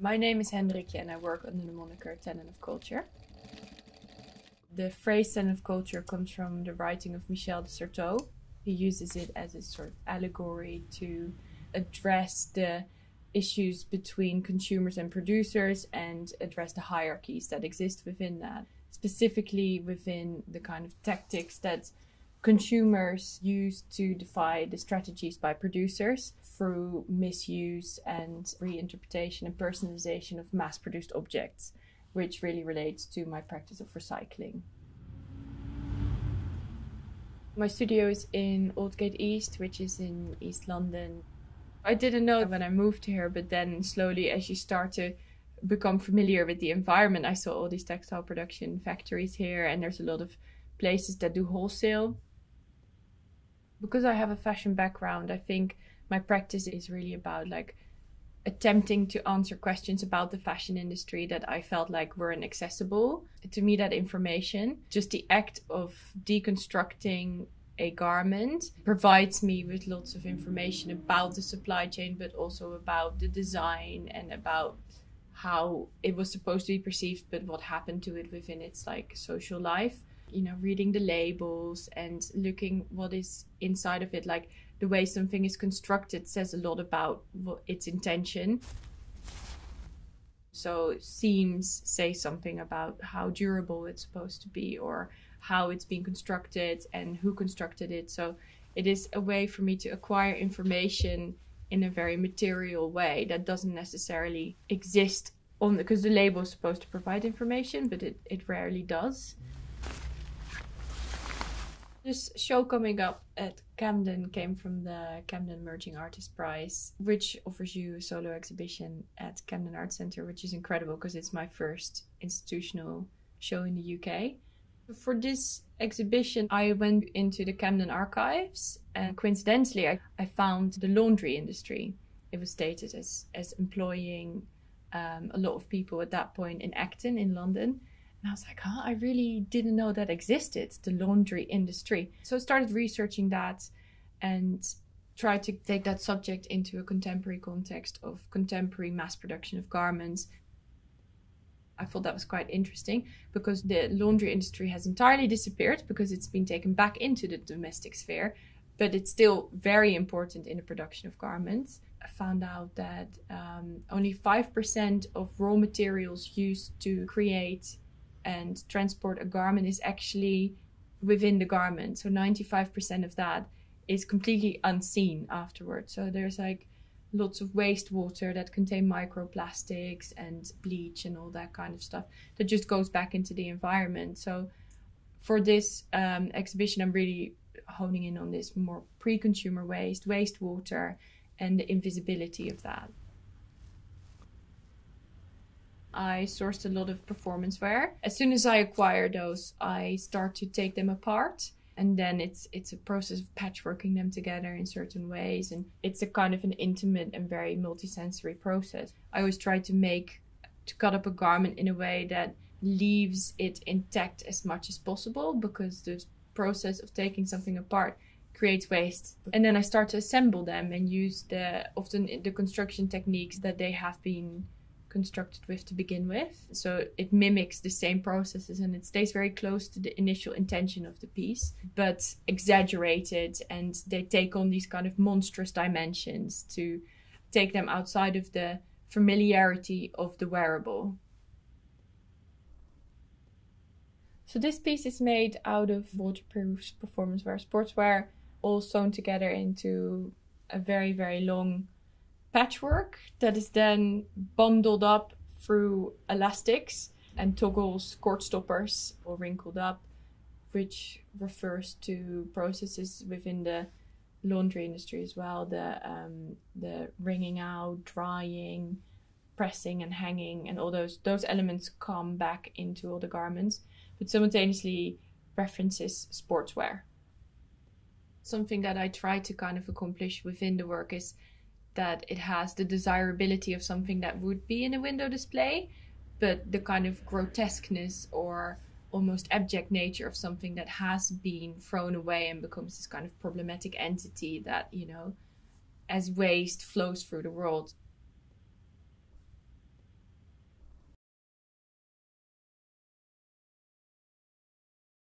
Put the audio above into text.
My name is Hendrickje and I work under the moniker Tenant of Culture. The phrase tenant of culture comes from the writing of Michel de Certeau. He uses it as a sort of allegory to address the issues between consumers and producers and address the hierarchies that exist within that, specifically within the kind of tactics that consumers use to defy the strategies by producers through misuse and reinterpretation and personalization of mass produced objects, which really relates to my practice of recycling. My studio is in Aldgate East, which is in East London. I didn't know when I moved here, but then slowly, as you start to become familiar with the environment, I saw all these textile production factories here, and there's a lot of places that do wholesale. Because I have a fashion background, I think my practice is really about like attempting to answer questions about the fashion industry that I felt like were inaccessible. To me, that information, just the act of deconstructing a garment provides me with lots of information about the supply chain, but also about the design and about how it was supposed to be perceived, but what happened to it within its like social life. You know, reading the labels and looking what is inside of it, like the way something is constructed says a lot about what its intention. So seams say something about how durable it's supposed to be or how it's being constructed and who constructed it. So it is a way for me to acquire information in a very material way that doesn't necessarily exist on because the label is supposed to provide information, but it, it rarely does. This show coming up at Camden came from the Camden Emerging Artist Prize, which offers you a solo exhibition at Camden Art Centre, which is incredible because it's my first institutional show in the UK. For this exhibition, I went into the Camden archives and coincidentally, I, I found the laundry industry. It was stated as, as employing um, a lot of people at that point in Acton in London. And I was like, huh, I really didn't know that existed, the laundry industry. So I started researching that and tried to take that subject into a contemporary context of contemporary mass production of garments I thought that was quite interesting because the laundry industry has entirely disappeared because it's been taken back into the domestic sphere, but it's still very important in the production of garments. I found out that um, only 5% of raw materials used to create and transport a garment is actually within the garment. So 95% of that is completely unseen afterwards. So there's like lots of wastewater that contain microplastics and bleach and all that kind of stuff that just goes back into the environment. So for this um, exhibition, I'm really honing in on this more pre-consumer waste, wastewater, and the invisibility of that. I sourced a lot of performance wear. As soon as I acquire those, I start to take them apart and then it's it's a process of patchworking them together in certain ways and it's a kind of an intimate and very multisensory process i always try to make to cut up a garment in a way that leaves it intact as much as possible because the process of taking something apart creates waste and then i start to assemble them and use the often the construction techniques that they have been constructed with to begin with. So it mimics the same processes and it stays very close to the initial intention of the piece, but exaggerated and they take on these kind of monstrous dimensions to take them outside of the familiarity of the wearable. So this piece is made out of waterproof performance wear sportswear, all sewn together into a very, very long patchwork that is then bundled up through elastics and toggles cord stoppers or wrinkled up, which refers to processes within the laundry industry as well. The um, the wringing out, drying, pressing, and hanging, and all those those elements come back into all the garments, but simultaneously references sportswear. Something that I try to kind of accomplish within the work is that it has the desirability of something that would be in a window display, but the kind of grotesqueness or almost abject nature of something that has been thrown away and becomes this kind of problematic entity that, you know, as waste flows through the world